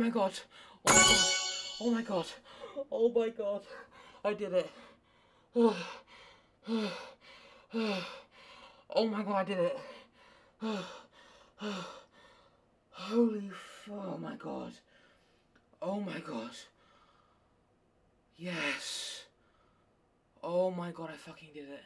my god. Oh my god. Oh my god. Oh my god. I did it. Oh my god, I did it. Holy f- oh my god. Oh my god. Yes. Oh my god, I fucking did it.